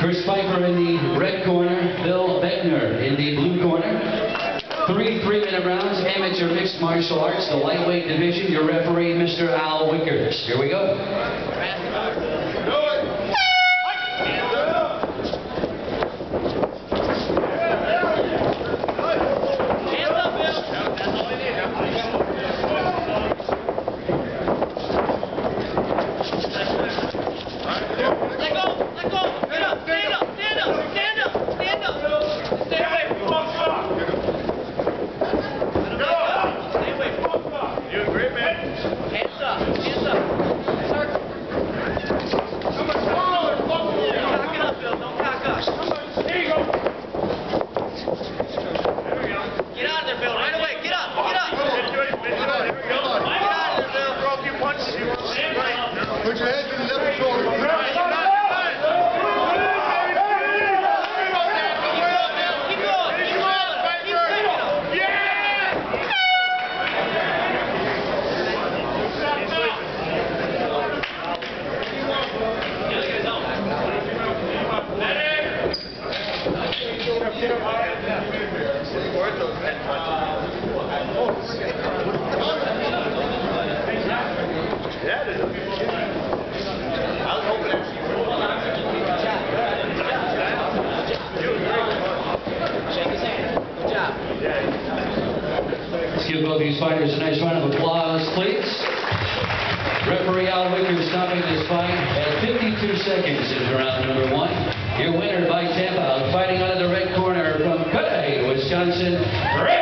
Chris Piper in the red corner, Bill Beckner in the blue corner. Three three-minute rounds, amateur mixed martial arts, the lightweight division. Your referee, Mr. Al Wickers. Here we go. Put your hands in the left shoulder. Give both these fighters a nice round of applause, please. Referee Al Wickers stopping this fight at 52 seconds into round number one. Your winner by Tampa, fighting out of the red corner from Cudahy, Wisconsin, Rick